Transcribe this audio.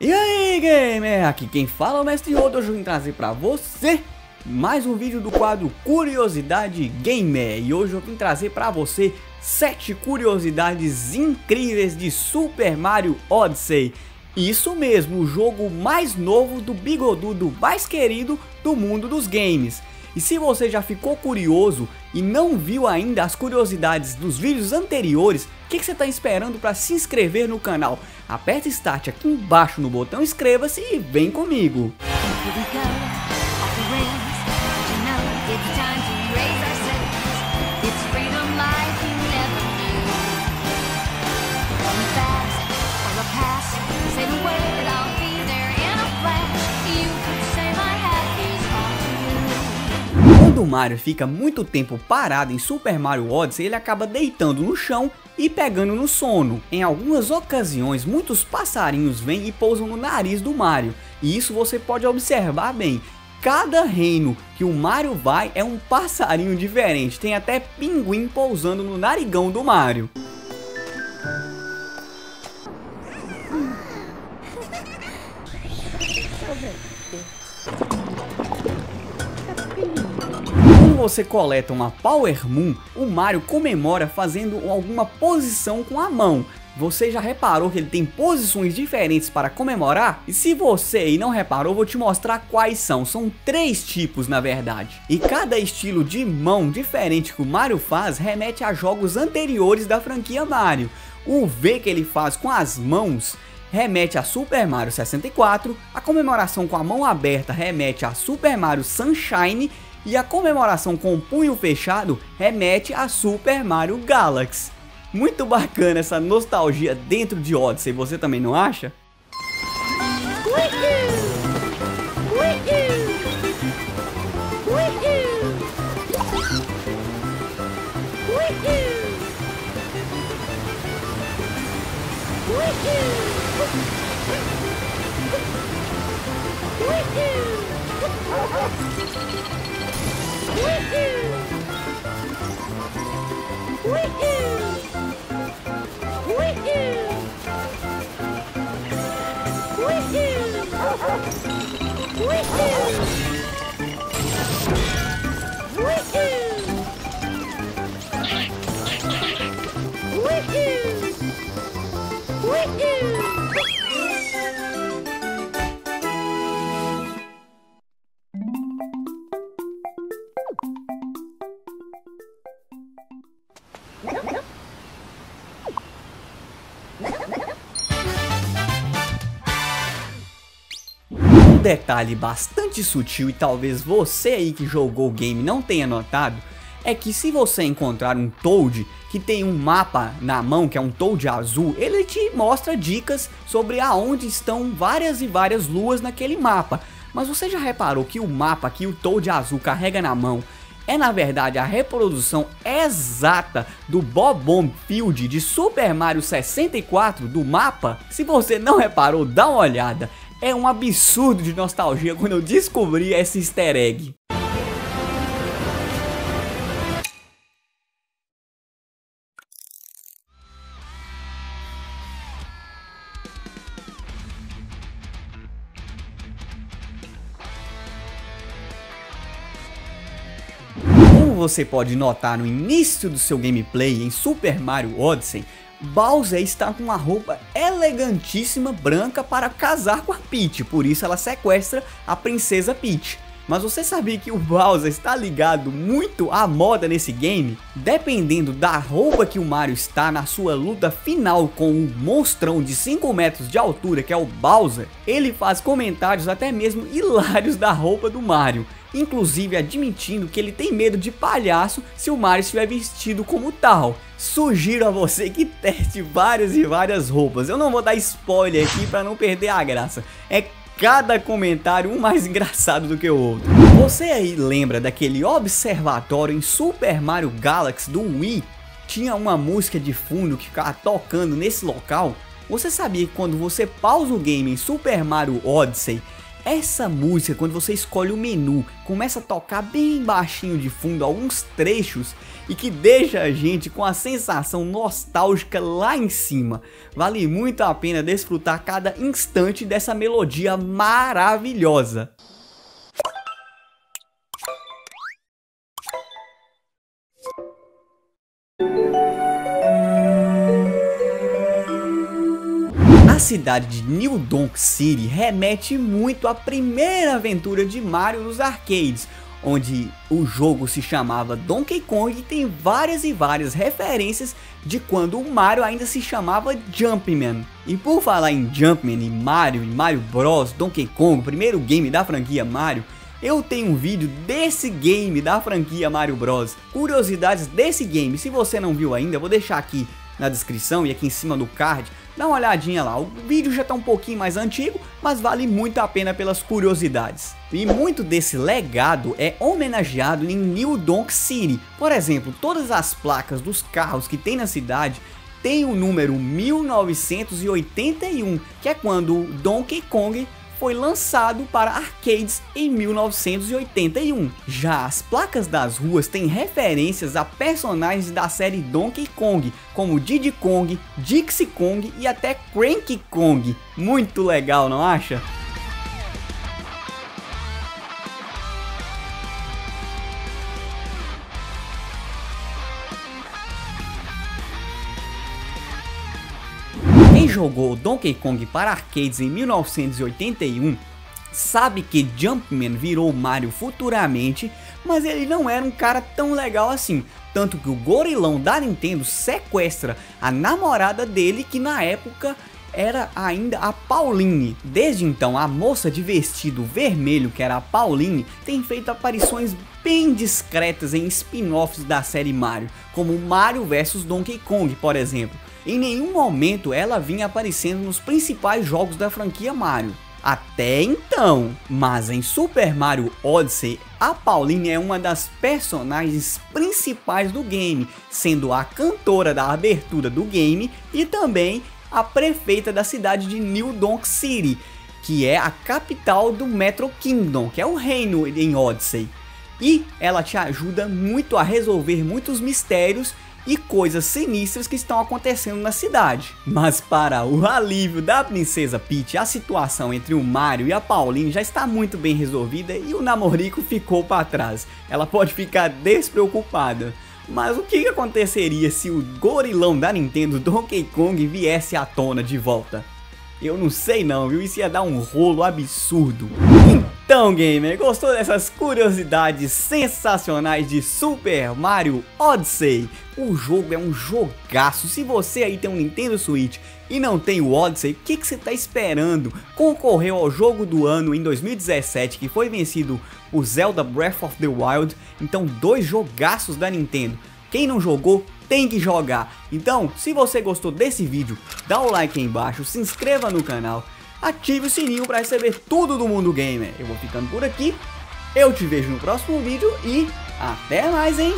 E aí gamer, aqui quem fala é o Mestre Yoda, hoje eu vim trazer pra você mais um vídeo do quadro Curiosidade Gamer. E hoje eu vim trazer pra você 7 curiosidades incríveis de Super Mario Odyssey. Isso mesmo, o jogo mais novo do bigodudo mais querido do mundo dos games e se você já ficou curioso e não viu ainda as curiosidades dos vídeos anteriores, o que, que, você está esperando para se inscrever no canal? Aperta Start aqui embaixo no botão inscreva-se e vem comigo! Quando o Mario fica muito tempo parado em Super Mario Odyssey, ele acaba deitando no chão e pegando no sono. Em algumas ocasiões, muitos passarinhos vêm e pousam no nariz do Mario, e isso você pode observar bem. Cada reino que o Mario vai é um passarinho diferente, tem até pinguim pousando no narigão do Mario. Você coleta uma Power Moon, o Mario comemora fazendo alguma posição com a mão. Você já reparou que ele tem posições diferentes para comemorar? E se você aí não reparou, vou te mostrar quais são. São três tipos na verdade. E cada estilo de mão diferente que o Mario faz remete a jogos anteriores da franquia Mario. O V que ele faz com as mãos remete a Super Mario 64, a comemoração com a mão aberta remete a Super Mario Sunshine e a comemoração com o punho fechado remete a Super Mario Galaxy. Muito bacana essa nostalgia dentro de Odyssey, você também não acha? Um detalhe bastante sutil e talvez você aí que jogou o game não tenha notado é que se você encontrar um Toad que tem um mapa na mão, que é um Toad azul, ele te mostra dicas sobre aonde estão várias e várias luas naquele mapa. Mas você já reparou que o mapa que o Toad azul carrega na mão é na verdade a reprodução exata do Bob-omb Field de Super Mario 64 do mapa? Se você não reparou, dá uma olhada. É um absurdo de nostalgia quando eu descobri esse easter egg. você pode notar no início do seu gameplay em Super Mario Odyssey, Bowser está com uma roupa elegantíssima branca para casar com a Peach, por isso ela sequestra a princesa Peach. Mas você sabia que o Bowser está ligado muito à moda nesse game? Dependendo da roupa que o Mario está na sua luta final com o monstrão de 5 metros de altura que é o Bowser, ele faz comentários até mesmo hilários da roupa do Mario inclusive admitindo que ele tem medo de palhaço se o Mario estiver vestido como tal. Sugiro a você que teste várias e várias roupas. Eu não vou dar spoiler aqui para não perder a graça. É cada comentário um mais engraçado do que o outro. Você aí lembra daquele observatório em Super Mario Galaxy do Wii? Tinha uma música de fundo que ficava tocando nesse local? Você sabia que quando você pausa o game em Super Mario Odyssey, Essa música, quando você escolhe o menu, começa a tocar bem baixinho de fundo alguns trechos e que deixa a gente com a sensação nostálgica lá em cima. Vale muito a pena desfrutar cada instante dessa melodia maravilhosa. A cidade de New Donk City remete muito à primeira aventura de Mario nos arcades, onde o jogo se chamava Donkey Kong e tem várias e várias referências de quando o Mario ainda se chamava Jumpman. E por falar em Jumpman e Mario e Mario Bros, Donkey Kong, primeiro game da franquia Mario, eu tenho um vídeo desse game da franquia Mario Bros. Curiosidades desse game, se você não viu ainda, vou deixar aqui na descrição e aqui em cima do card Dá uma olhadinha lá, o vídeo já está um pouquinho mais antigo, mas vale muito a pena pelas curiosidades. E muito desse legado é homenageado em New Donk City. Por exemplo, todas as placas dos carros que tem na cidade tem o número 1981, que é quando Donkey Kong foi lançado para arcades em 1981. Já as placas das ruas têm referências a personagens da série Donkey Kong, como Diddy Kong, Dixie Kong e até Cranky Kong. Muito legal, não acha? Quem jogou Donkey Kong para arcades em 1981 sabe que Jumpman virou Mario futuramente, mas ele não era um cara tão legal assim. Tanto que o gorilão da Nintendo sequestra a namorada dele, que na época era ainda a Pauline. Desde então, a moça de vestido vermelho, que era a Pauline, tem feito aparições bem discretas em spin-offs da série Mario, como Mario vs Donkey Kong, por exemplo. Em nenhum momento ela vinha aparecendo nos principais jogos da franquia Mario. Até então, mas em Super Mario Odyssey, a Pauline é uma das personagens principais do game, sendo a cantora da abertura do game e também a prefeita da cidade de New Donk City, que é a capital do Metro Kingdom, que é o reino em Odyssey. E ela te ajuda muito a resolver muitos mistérios e coisas sinistras que estão acontecendo na cidade. Mas para o alívio da princesa Peach, a situação entre o Mario e a Pauline já está muito bem resolvida e o namorico ficou para trás. Ela pode ficar despreocupada. Mas o que aconteceria se o gorilão da Nintendo Donkey Kong viesse à tona de volta? Eu não sei não, viu? Isso ia dar um rolo absurdo. Então, gamer, gostou dessas curiosidades sensacionais de Super Mario Odyssey? O jogo é um jogaço. Se você aí tem um Nintendo Switch e não tem o Odyssey, o que, que você está esperando? Concorreu ao jogo do ano em 2017, que foi vencido por Zelda Breath of the Wild. Então, dois jogaços da Nintendo. Quem não jogou, tem que jogar. Então, se você gostou desse vídeo, dá o like aí embaixo, se inscreva no canal ative o sininho para receber tudo do mundo gamer. Eu vou ficando por aqui, eu te vejo no próximo vídeo e até mais, hein?